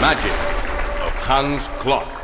Magic of Hans Klok.